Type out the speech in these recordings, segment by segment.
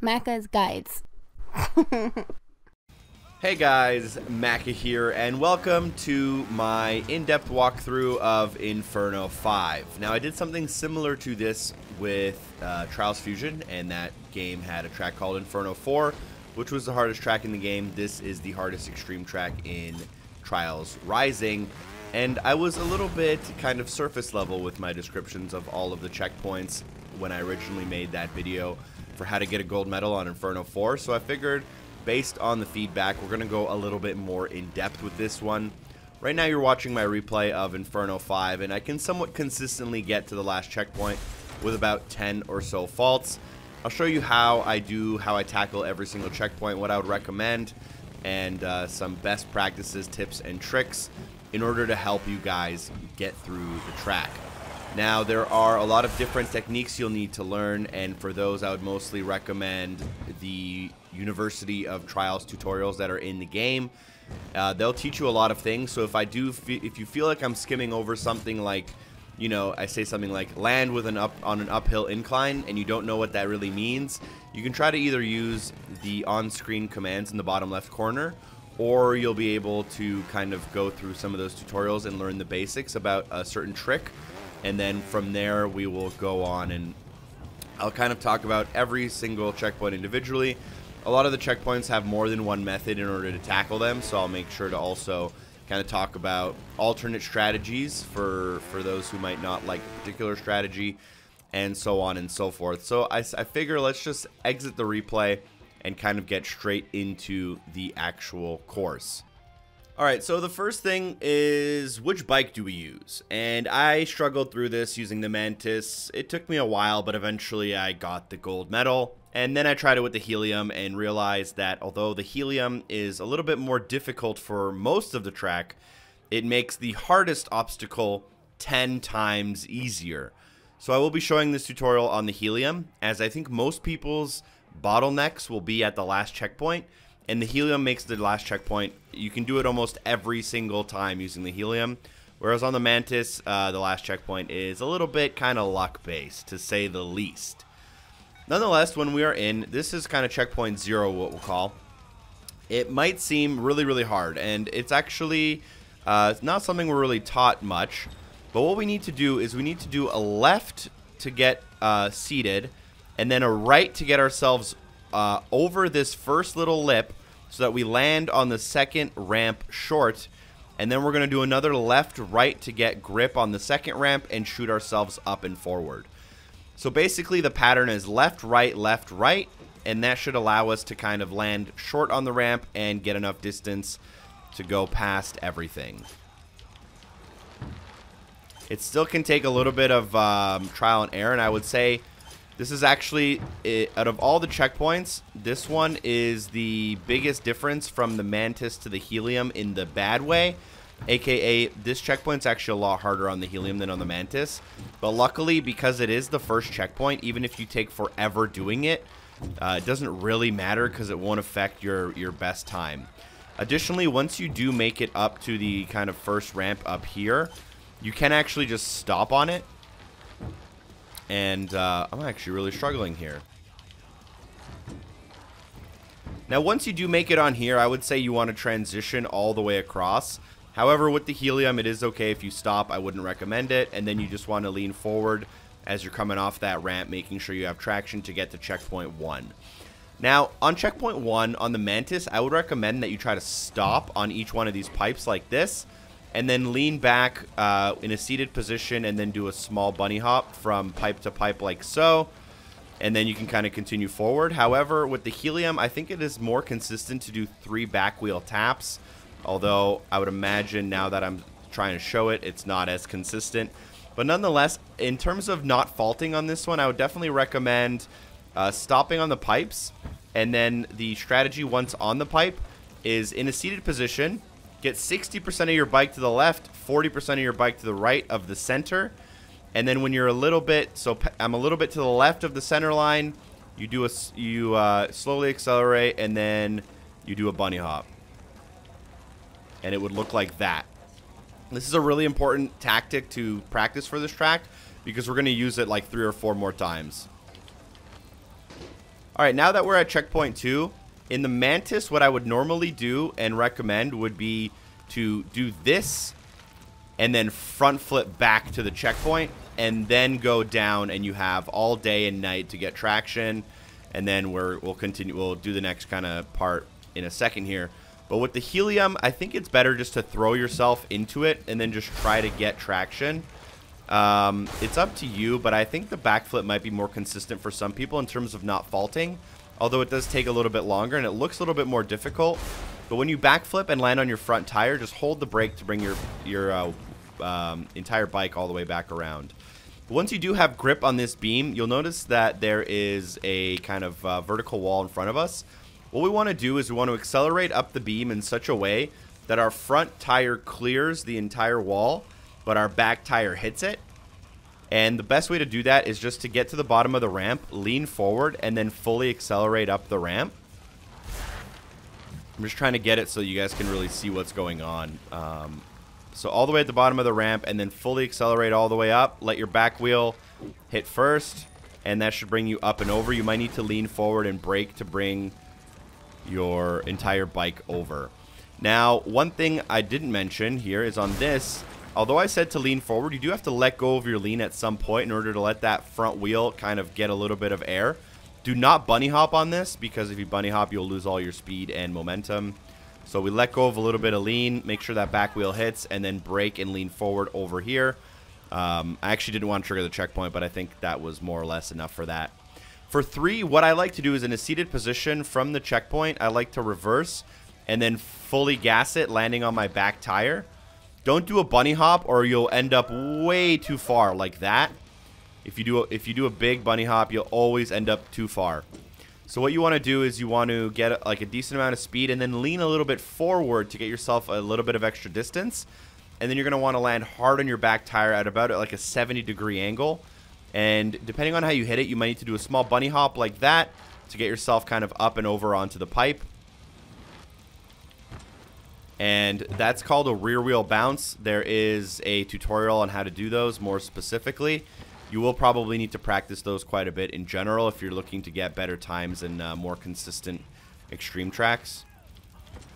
Maka's Guides. Hey guys, Macca here, and welcome to my in-depth walkthrough of Inferno 5. Now, I did something similar to this with uh, Trials Fusion, and that game had a track called Inferno 4, which was the hardest track in the game. This is the hardest extreme track in Trials Rising, and I was a little bit kind of surface level with my descriptions of all of the checkpoints when I originally made that video for how to get a gold medal on Inferno 4, so I figured based on the feedback, we're going to go a little bit more in depth with this one. Right now you're watching my replay of Inferno 5, and I can somewhat consistently get to the last checkpoint with about 10 or so faults. I'll show you how I do, how I tackle every single checkpoint, what I would recommend, and uh, some best practices, tips, and tricks in order to help you guys get through the track. Now, there are a lot of different techniques you'll need to learn, and for those, I would mostly recommend the University of Trials tutorials that are in the game. Uh, they'll teach you a lot of things, so if I do, if you feel like I'm skimming over something like, you know, I say something like land with an up on an uphill incline, and you don't know what that really means, you can try to either use the on-screen commands in the bottom left corner, or you'll be able to kind of go through some of those tutorials and learn the basics about a certain trick and then from there we will go on and I'll kind of talk about every single checkpoint individually. A lot of the checkpoints have more than one method in order to tackle them, so I'll make sure to also kind of talk about alternate strategies for for those who might not like a particular strategy and so on and so forth. So I, I figure let's just exit the replay and kind of get straight into the actual course. Alright, so the first thing is which bike do we use? And I struggled through this using the Mantis. It took me a while, but eventually I got the gold medal. And then I tried it with the Helium and realized that although the Helium is a little bit more difficult for most of the track, it makes the hardest obstacle 10 times easier. So I will be showing this tutorial on the Helium, as I think most people's bottlenecks will be at the last checkpoint and the helium makes the last checkpoint. You can do it almost every single time using the helium. Whereas on the Mantis, uh, the last checkpoint is a little bit kind of luck based, to say the least. Nonetheless, when we are in, this is kind of checkpoint zero, what we'll call. It might seem really, really hard, and it's actually uh, not something we're really taught much. But what we need to do is we need to do a left to get uh, seated, and then a right to get ourselves uh, over this first little lip so that we land on the second ramp short. And then we're going to do another left right to get grip on the second ramp and shoot ourselves up and forward. So basically the pattern is left, right, left, right. And that should allow us to kind of land short on the ramp and get enough distance to go past everything. It still can take a little bit of um, trial and error. And I would say this is actually, it, out of all the checkpoints, this one is the biggest difference from the Mantis to the Helium in the bad way. AKA, this checkpoint's actually a lot harder on the Helium than on the Mantis. But luckily, because it is the first checkpoint, even if you take forever doing it, uh, it doesn't really matter because it won't affect your, your best time. Additionally, once you do make it up to the kind of first ramp up here, you can actually just stop on it and uh, I'm actually really struggling here. Now, once you do make it on here, I would say you want to transition all the way across. However, with the helium, it is okay if you stop. I wouldn't recommend it. And then you just want to lean forward as you're coming off that ramp, making sure you have traction to get to checkpoint one. Now, on checkpoint one, on the Mantis, I would recommend that you try to stop on each one of these pipes like this and then lean back uh, in a seated position and then do a small bunny hop from pipe to pipe like so. And then you can kind of continue forward. However, with the helium, I think it is more consistent to do three back wheel taps. Although I would imagine now that I'm trying to show it, it's not as consistent. But nonetheless, in terms of not faulting on this one, I would definitely recommend uh, stopping on the pipes. And then the strategy once on the pipe is in a seated position, Get 60% of your bike to the left, 40% of your bike to the right of the center. And then when you're a little bit, so I'm a little bit to the left of the center line, you do a, you uh, slowly accelerate and then you do a bunny hop. And it would look like that. This is a really important tactic to practice for this track because we're going to use it like three or four more times. All right, now that we're at checkpoint two, in the Mantis, what I would normally do and recommend would be to do this and then front flip back to the checkpoint and then go down and you have all day and night to get traction. And then we're, we'll continue we'll do the next kind of part in a second here. But with the helium I think it's better just to throw yourself into it and then just try to get traction. Um, it's up to you but I think the backflip might be more consistent for some people in terms of not faulting although it does take a little bit longer and it looks a little bit more difficult but when you backflip and land on your front tire just hold the brake to bring your your uh, um, entire bike all the way back around. Once you do have grip on this beam, you'll notice that there is a kind of uh, vertical wall in front of us. What we want to do is we want to accelerate up the beam in such a way that our front tire clears the entire wall, but our back tire hits it. And the best way to do that is just to get to the bottom of the ramp, lean forward, and then fully accelerate up the ramp. I'm just trying to get it so you guys can really see what's going on. Um, so all the way at the bottom of the ramp and then fully accelerate all the way up. Let your back wheel hit first and that should bring you up and over. You might need to lean forward and brake to bring your entire bike over. Now, one thing I didn't mention here is on this, although I said to lean forward, you do have to let go of your lean at some point in order to let that front wheel kind of get a little bit of air. Do not bunny hop on this because if you bunny hop, you'll lose all your speed and momentum. So we let go of a little bit of lean, make sure that back wheel hits, and then brake and lean forward over here. Um, I actually didn't want to trigger the checkpoint, but I think that was more or less enough for that. For three, what I like to do is in a seated position from the checkpoint, I like to reverse and then fully gas it, landing on my back tire. Don't do a bunny hop or you'll end up way too far like that. If you do a, if you do a big bunny hop, you'll always end up too far. So what you want to do is you want to get like a decent amount of speed and then lean a little bit forward to get yourself a little bit of extra distance. And then you're going to want to land hard on your back tire at about like a 70 degree angle. And depending on how you hit it, you might need to do a small bunny hop like that to get yourself kind of up and over onto the pipe. And that's called a rear wheel bounce. There is a tutorial on how to do those more specifically. You will probably need to practice those quite a bit in general if you're looking to get better times and uh, more consistent extreme tracks.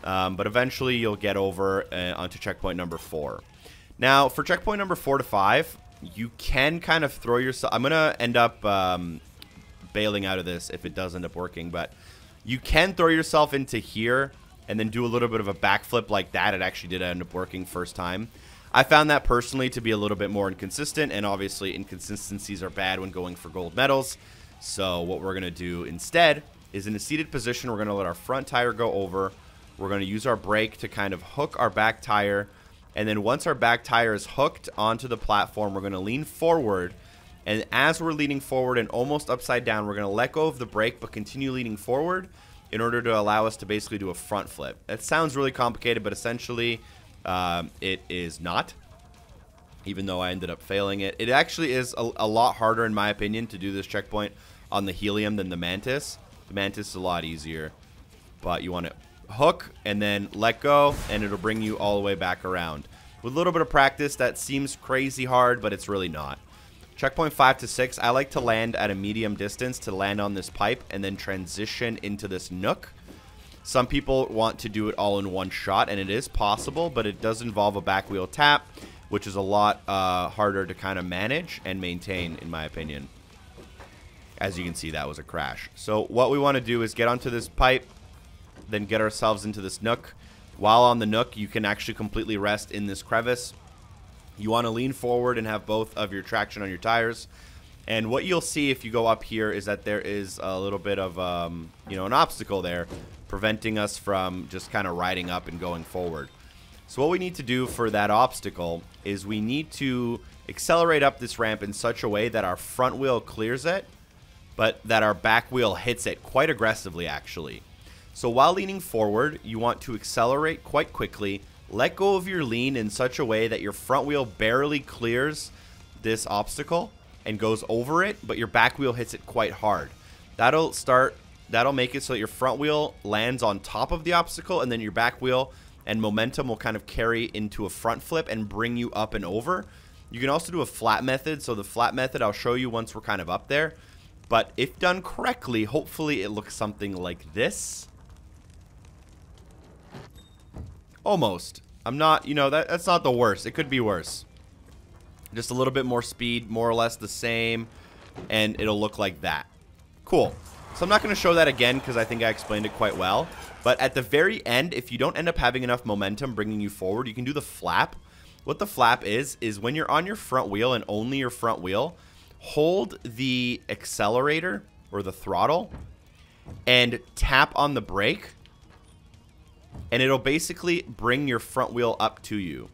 Um, but eventually you'll get over uh, onto checkpoint number four. Now, for checkpoint number four to five, you can kind of throw yourself... I'm going to end up um, bailing out of this if it does end up working, but you can throw yourself into here and then do a little bit of a backflip like that. It actually did end up working first time. I found that personally to be a little bit more inconsistent, and obviously inconsistencies are bad when going for gold medals. So what we're going to do instead is in a seated position, we're going to let our front tire go over. We're going to use our brake to kind of hook our back tire. And then once our back tire is hooked onto the platform, we're going to lean forward. And as we're leaning forward and almost upside down, we're going to let go of the brake but continue leaning forward in order to allow us to basically do a front flip. That sounds really complicated, but essentially um, it is not, even though I ended up failing it. It actually is a, a, lot harder, in my opinion, to do this checkpoint on the Helium than the Mantis. The Mantis is a lot easier, but you want to hook and then let go, and it'll bring you all the way back around. With a little bit of practice, that seems crazy hard, but it's really not. Checkpoint 5 to 6, I like to land at a medium distance to land on this pipe and then transition into this nook. Some people want to do it all in one shot, and it is possible, but it does involve a back wheel tap, which is a lot uh, harder to kind of manage and maintain, in my opinion. As you can see, that was a crash. So what we want to do is get onto this pipe, then get ourselves into this nook. While on the nook, you can actually completely rest in this crevice. You want to lean forward and have both of your traction on your tires. And what you'll see if you go up here is that there is a little bit of, um, you know, an obstacle there preventing us from just kind of riding up and going forward. So what we need to do for that obstacle is we need to accelerate up this ramp in such a way that our front wheel clears it, but that our back wheel hits it quite aggressively actually. So while leaning forward, you want to accelerate quite quickly, let go of your lean in such a way that your front wheel barely clears this obstacle and goes over it, but your back wheel hits it quite hard. That'll start That'll make it so that your front wheel lands on top of the obstacle, and then your back wheel and momentum will kind of carry into a front flip and bring you up and over. You can also do a flat method. So the flat method I'll show you once we're kind of up there. But if done correctly, hopefully it looks something like this. Almost. I'm not, you know, that, that's not the worst. It could be worse. Just a little bit more speed, more or less the same, and it'll look like that. Cool. So I'm not going to show that again because I think I explained it quite well. But at the very end, if you don't end up having enough momentum bringing you forward, you can do the flap. What the flap is, is when you're on your front wheel and only your front wheel, hold the accelerator or the throttle and tap on the brake and it'll basically bring your front wheel up to you.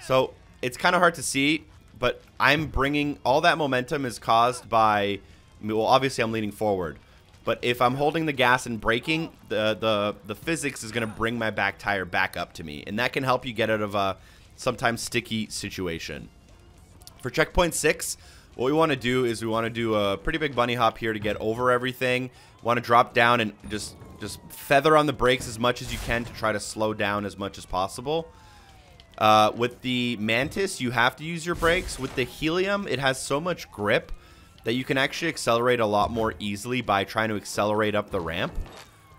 So it's kind of hard to see, but I'm bringing all that momentum is caused by, well, obviously I'm leaning forward, but if I'm holding the gas and braking, the the the physics is going to bring my back tire back up to me, and that can help you get out of a sometimes sticky situation. For checkpoint six, what we want to do is we want to do a pretty big bunny hop here to get over everything. Want to drop down and just just feather on the brakes as much as you can to try to slow down as much as possible. Uh, with the Mantis, you have to use your brakes. With the Helium, it has so much grip that you can actually accelerate a lot more easily by trying to accelerate up the ramp.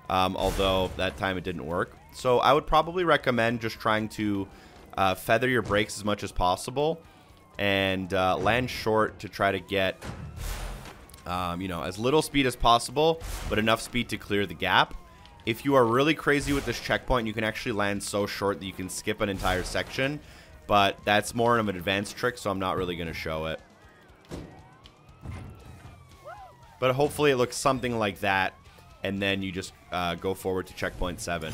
Um, although that time it didn't work. So I would probably recommend just trying to uh, feather your brakes as much as possible and uh, land short to try to get, um, you know, as little speed as possible, but enough speed to clear the gap. If you are really crazy with this checkpoint, you can actually land so short that you can skip an entire section, but that's more of an advanced trick, so I'm not really going to show it. But hopefully it looks something like that, and then you just uh, go forward to checkpoint 7.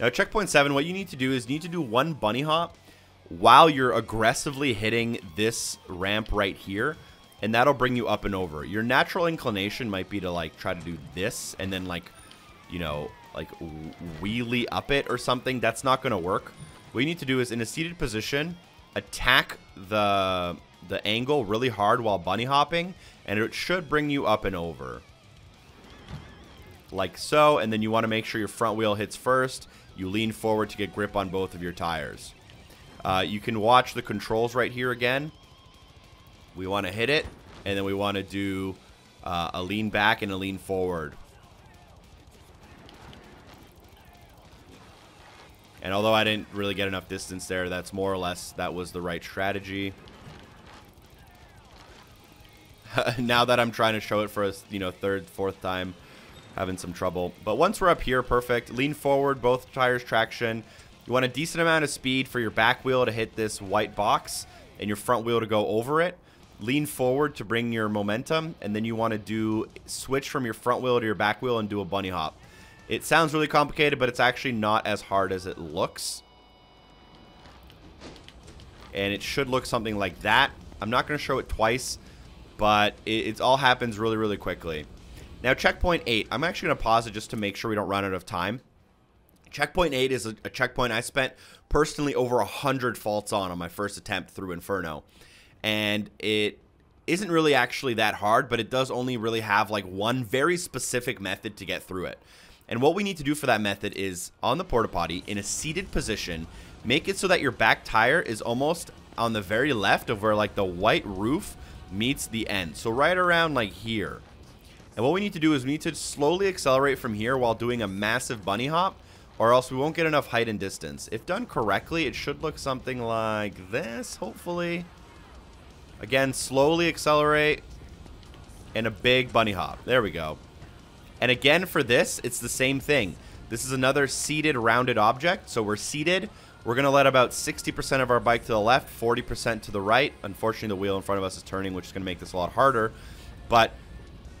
Now, checkpoint 7, what you need to do is you need to do one bunny hop while you're aggressively hitting this ramp right here and that'll bring you up and over. Your natural inclination might be to like try to do this and then like, you know, like wheelie up it or something. That's not going to work. What you need to do is in a seated position, attack the the angle really hard while bunny hopping and it should bring you up and over. Like so, and then you want to make sure your front wheel hits first. You lean forward to get grip on both of your tires. Uh, you can watch the controls right here again. We want to hit it, and then we want to do uh, a lean back and a lean forward. And although I didn't really get enough distance there, that's more or less, that was the right strategy. now that I'm trying to show it for a you know third, fourth time, having some trouble. But once we're up here, perfect. Lean forward, both tires traction. You want a decent amount of speed for your back wheel to hit this white box and your front wheel to go over it. Lean forward to bring your momentum, and then you want to do switch from your front wheel to your back wheel and do a bunny hop. It sounds really complicated, but it's actually not as hard as it looks. And it should look something like that. I'm not going to show it twice, but it, it all happens really, really quickly. Now, checkpoint 8. I'm actually going to pause it just to make sure we don't run out of time. Checkpoint 8 is a, a checkpoint I spent personally over 100 faults on on my first attempt through Inferno. And it isn't really actually that hard, but it does only really have like one very specific method to get through it. And what we need to do for that method is on the porta potty in a seated position, make it so that your back tire is almost on the very left of where like the white roof meets the end. So right around like here. And what we need to do is we need to slowly accelerate from here while doing a massive bunny hop or else we won't get enough height and distance. If done correctly, it should look something like this, hopefully. Again, slowly accelerate, and a big bunny hop. There we go. And again, for this, it's the same thing. This is another seated, rounded object, so we're seated. We're going to let about 60% of our bike to the left, 40% to the right. Unfortunately, the wheel in front of us is turning, which is going to make this a lot harder. But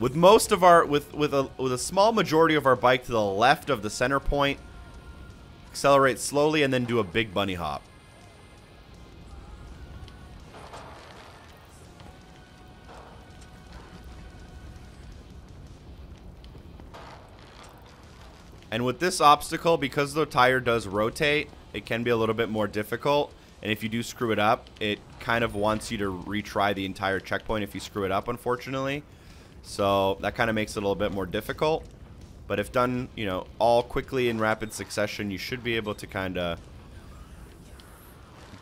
with most of our, with, with, a, with a small majority of our bike to the left of the center point, accelerate slowly, and then do a big bunny hop. And with this obstacle, because the tire does rotate, it can be a little bit more difficult. And if you do screw it up, it kind of wants you to retry the entire checkpoint if you screw it up, unfortunately. So that kind of makes it a little bit more difficult. But if done, you know, all quickly in rapid succession, you should be able to kind of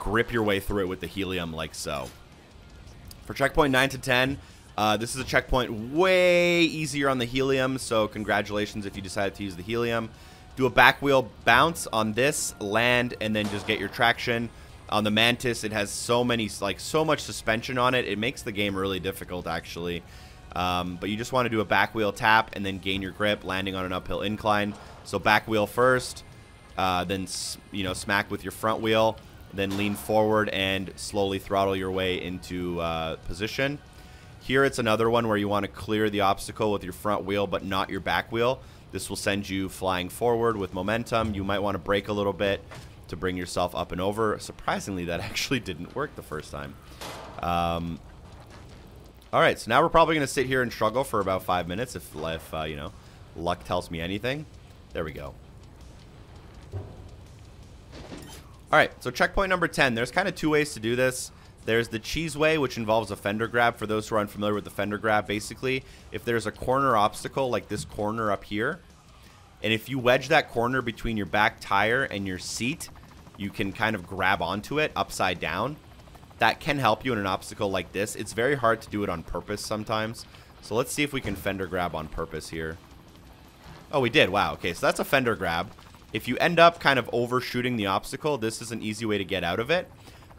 grip your way through it with the helium like so. For checkpoint 9 to 10, Uh, this is a checkpoint way easier on the helium, so congratulations if you decided to use the helium. Do a back wheel bounce on this, land, and then just get your traction. On the Mantis, it has so many, like, so much suspension on it. It makes the game really difficult, actually. Um, but you just want to do a back wheel tap and then gain your grip, landing on an uphill incline. So back wheel first, uh, then you know smack with your front wheel, then lean forward and slowly throttle your way into uh, position. Here it's another one where you want to clear the obstacle with your front wheel but not your back wheel. This will send you flying forward with momentum. You might want to brake a little bit to bring yourself up and over. Surprisingly, that actually didn't work the first time. Um, all right, so now we're probably going to sit here and struggle for about five minutes if, if uh, you know, luck tells me anything. There we go. All right, so checkpoint number 10. There's kind of two ways to do this. There's the cheese way, which involves a fender grab. For those who are unfamiliar with the fender grab, basically, if there's a corner obstacle like this corner up here, and if you wedge that corner between your back tire and your seat, you can kind of grab onto it upside down that can help you in an obstacle like this. It's very hard to do it on purpose sometimes. So let's see if we can fender grab on purpose here. Oh, we did. Wow. Okay, so that's a fender grab. If you end up kind of overshooting the obstacle, this is an easy way to get out of it.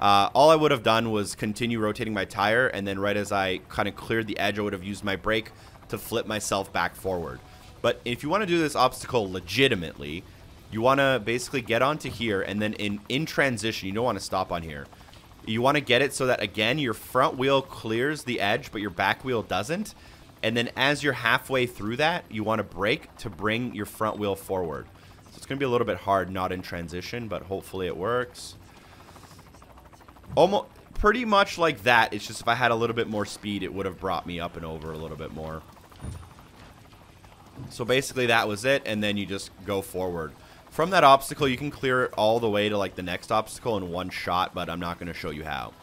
Uh, all I would have done was continue rotating my tire, and then right as I kind of cleared the edge, I would have used my brake to flip myself back forward. But if you want to do this obstacle legitimately, you want to basically get onto here, and then in, in transition, you don't want to stop on here. You want to get it so that, again, your front wheel clears the edge, but your back wheel doesn't. And then as you're halfway through that, you want to brake to bring your front wheel forward. So it's going to be a little bit hard, not in transition, but hopefully it works. Almost, pretty much like that. It's just if I had a little bit more speed, it would have brought me up and over a little bit more. So basically that was it, and then you just go forward. From that obstacle, you can clear it all the way to like the next obstacle in one shot, but I'm not going to show you how.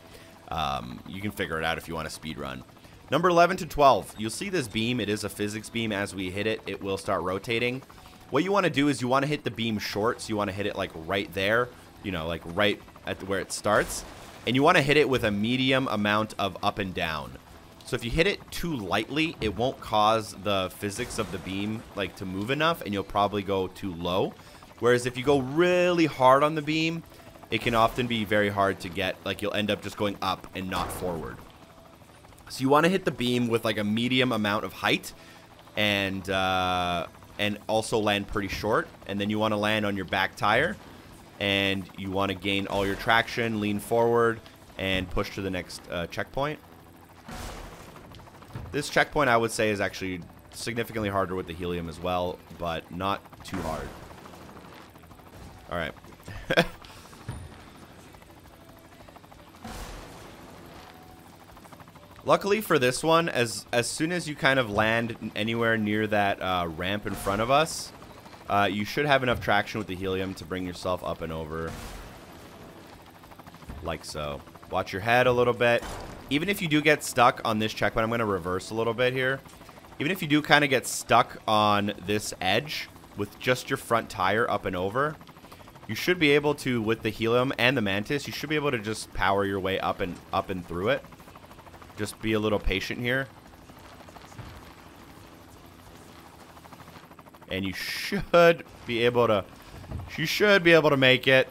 Um, you can figure it out if you want to speed run. Number 11 to 12, you'll see this beam. It is a physics beam. As we hit it, it will start rotating. What you want to do is you want to hit the beam short, so you want to hit it like right there, you know, like right at where it starts. And you want to hit it with a medium amount of up and down. So if you hit it too lightly, it won't cause the physics of the beam like to move enough, and you'll probably go too low. Whereas if you go really hard on the beam, it can often be very hard to get. Like you'll end up just going up and not forward. So you want to hit the beam with like a medium amount of height, and uh, and also land pretty short. And then you want to land on your back tire, and you want to gain all your traction, lean forward, and push to the next uh, checkpoint. This checkpoint, I would say, is actually significantly harder with the helium as well, but not too hard. Alright. Luckily for this one, as as soon as you kind of land anywhere near that uh, ramp in front of us, uh, you should have enough traction with the helium to bring yourself up and over. Like so. Watch your head a little bit. Even if you do get stuck on this checkpoint, I'm going to reverse a little bit here. Even if you do kind of get stuck on this edge with just your front tire up and over, you should be able to, with the Helium and the Mantis, you should be able to just power your way up and up and through it. Just be a little patient here. And you should be able to, you should be able to make it.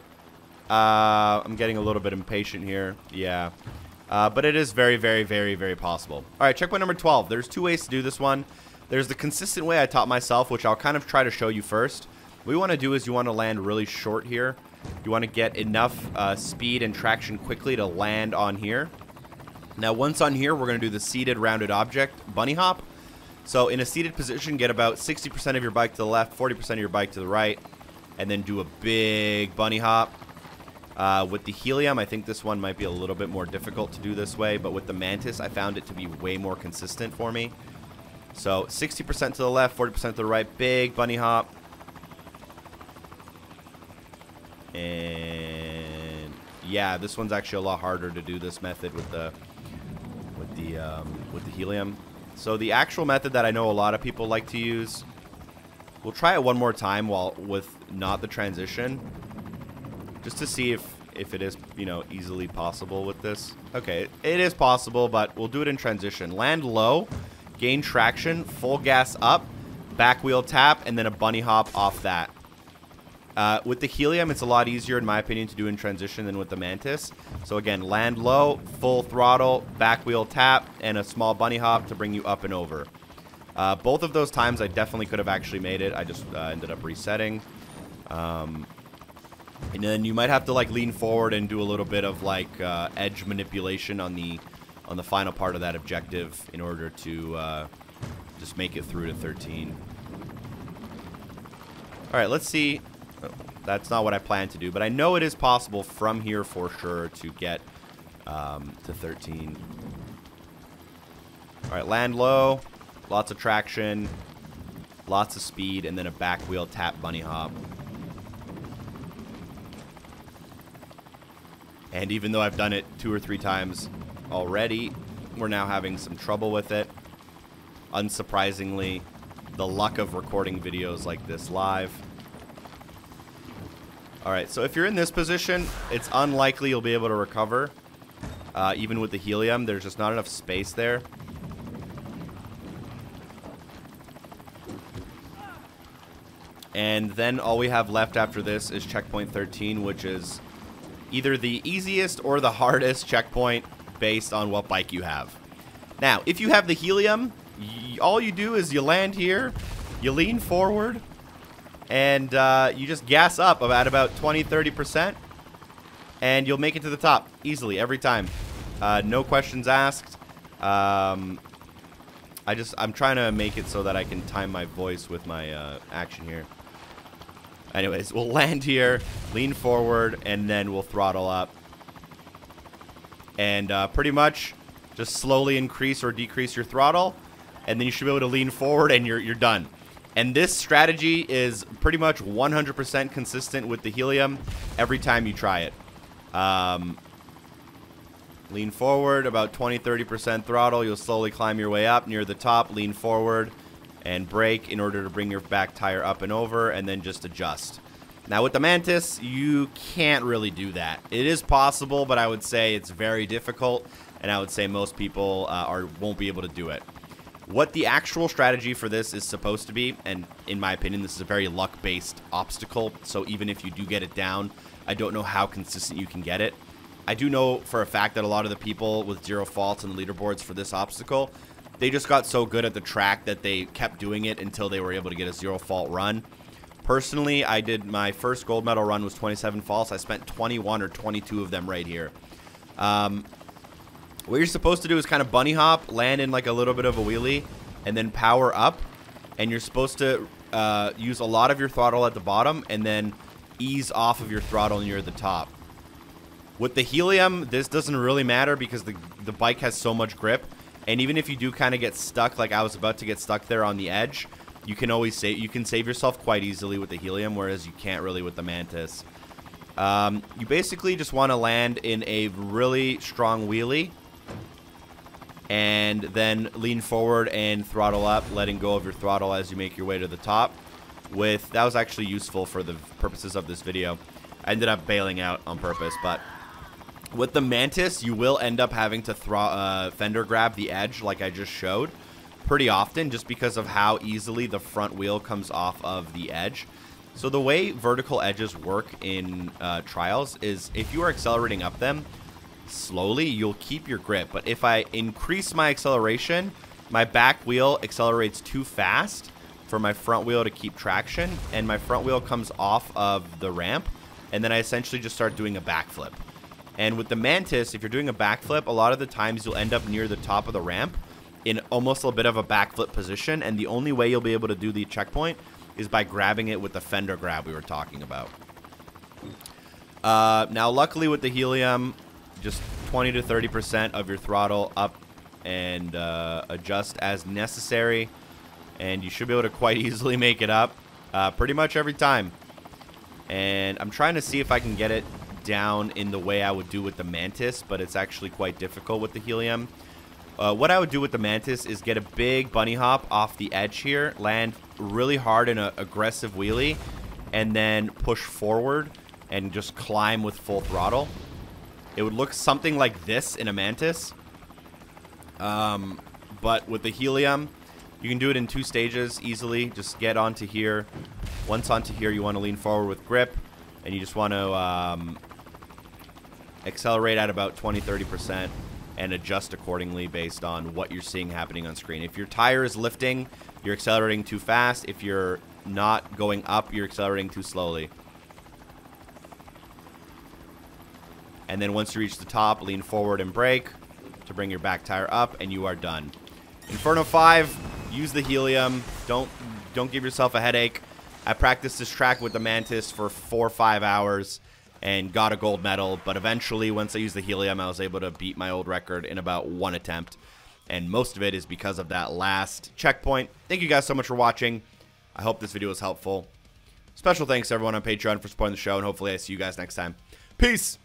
Uh, I'm getting a little bit impatient here. Yeah. Uh, but it is very, very, very, very possible. All right, checkpoint number 12. There's two ways to do this one. There's the consistent way I taught myself, which I'll kind of try to show you first. What you want to do is you want to land really short here. You want to get enough uh, speed and traction quickly to land on here. Now, once on here, we're going to do the seated rounded object bunny hop. So in a seated position, get about 60% of your bike to the left, 40% of your bike to the right, and then do a big bunny hop. Uh, with the Helium, I think this one might be a little bit more difficult to do this way, but with the Mantis, I found it to be way more consistent for me. So 60% to the left, 40% to the right, big bunny hop. And yeah, this one's actually a lot harder to do this method with the with the um, with the helium. So the actual method that I know a lot of people like to use, we'll try it one more time while with not the transition, just to see if if it is, you know, easily possible with this. Okay, it is possible, but we'll do it in transition. Land low, gain traction, full gas up, back wheel tap, and then a bunny hop off that. Uh, with the helium, it's a lot easier, in my opinion, to do in transition than with the Mantis. So again, land low, full throttle, back wheel tap, and a small bunny hop to bring you up and over. Uh, both of those times, I definitely could have actually made it. I just uh, ended up resetting. Um, and then you might have to like lean forward and do a little bit of like uh, edge manipulation on the on the final part of that objective in order to uh, just make it through to 13. All right, let's see. That's not what I plan to do, but I know it is possible from here for sure to get um, to 13. All right, land low, lots of traction, lots of speed, and then a back wheel tap bunny hop. And even though I've done it two or three times already, we're now having some trouble with it. Unsurprisingly, the luck of recording videos like this live. Alright, so if you're in this position, it's unlikely you'll be able to recover. Uh, even with the helium, there's just not enough space there. And then all we have left after this is checkpoint 13, which is either the easiest or the hardest checkpoint based on what bike you have. Now, if you have the helium, all you do is you land here, you lean forward, and uh, you just gas up about about 20-30%, and you'll make it to the top easily every time. Uh, no questions asked. Um, I just I'm trying to make it so that I can time my voice with my uh, action here. Anyways, we'll land here, lean forward, and then we'll throttle up. And uh, pretty much just slowly increase or decrease your throttle, and then you should be able to lean forward and you're, you're done. And this strategy is pretty much 100% consistent with the helium every time you try it. Um, lean forward, about 20-30% throttle. You'll slowly climb your way up near the top. Lean forward and brake in order to bring your back tire up and over and then just adjust. Now with the Mantis, you can't really do that. It is possible, but I would say it's very difficult, and I would say most people uh, are won't be able to do it. What the actual strategy for this is supposed to be, and in my opinion, this is a very luck-based obstacle, so even if you do get it down, I don't know how consistent you can get it. I do know for a fact that a lot of the people with zero faults in the leaderboards for this obstacle they just got so good at the track that they kept doing it until they were able to get a zero fault run. Personally, I did my first gold medal run was 27 faults. I spent 21 or 22 of them right here. Um, what you're supposed to do is kind of bunny hop, land in like a little bit of a wheelie, and then power up. And you're supposed to uh, use a lot of your throttle at the bottom and then ease off of your throttle near the top. With the helium, this doesn't really matter because the, the bike has so much grip. And even if you do kind of get stuck, like I was about to get stuck there on the edge, you can always save you can save yourself quite easily with the helium, whereas you can't really with the mantis. Um, you basically just want to land in a really strong wheelie and then lean forward and throttle up, letting go of your throttle as you make your way to the top. With that was actually useful for the purposes of this video. I ended up bailing out on purpose, but with the Mantis, you will end up having to uh, fender grab the edge like I just showed pretty often just because of how easily the front wheel comes off of the edge. So the way vertical edges work in uh, trials is if you are accelerating up them slowly, you'll keep your grip. But if I increase my acceleration, my back wheel accelerates too fast for my front wheel to keep traction, and my front wheel comes off of the ramp, and then I essentially just start doing a backflip. And with the Mantis, if you're doing a backflip, a lot of the times you'll end up near the top of the ramp in almost a bit of a backflip position. And the only way you'll be able to do the checkpoint is by grabbing it with the fender grab we were talking about. Uh, now, luckily with the helium, just 20 to 30% of your throttle up and uh, adjust as necessary. And you should be able to quite easily make it up uh, pretty much every time. And I'm trying to see if I can get it down in the way I would do with the Mantis, but it's actually quite difficult with the Helium. Uh, what I would do with the Mantis is get a big bunny hop off the edge here, land really hard in an aggressive wheelie, and then push forward and just climb with full throttle, it would look something like this in a Mantis. Um, but with the helium, you can do it in two stages easily. Just get onto here. Once onto here, you want to lean forward with grip, and you just want to um, accelerate at about 20-30% and adjust accordingly based on what you're seeing happening on screen. If your tire is lifting, you're accelerating too fast. If you're not going up, you're accelerating too slowly. And then once you reach the top, lean forward and brake to bring your back tire up, and you are done. Inferno 5, use the helium. Don't don't give yourself a headache. I practiced this track with the Mantis for four or five hours and got a gold medal, but eventually, once I used the helium, I was able to beat my old record in about one attempt. And most of it is because of that last checkpoint. Thank you guys so much for watching. I hope this video was helpful. Special thanks to everyone on Patreon for supporting the show, and hopefully I see you guys next time. Peace!